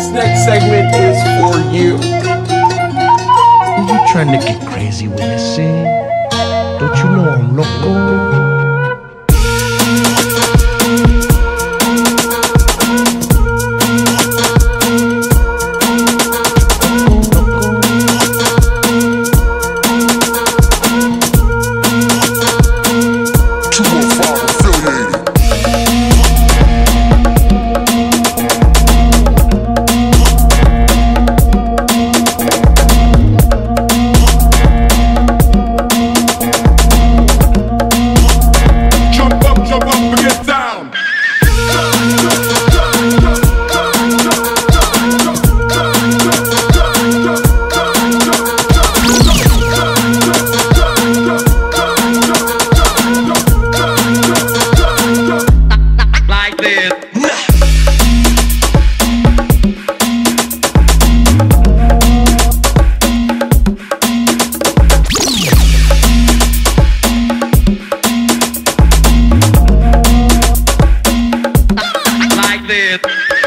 segment is for you. Are You trying to get crazy with this, see? Don't you know I'm loco? dedo.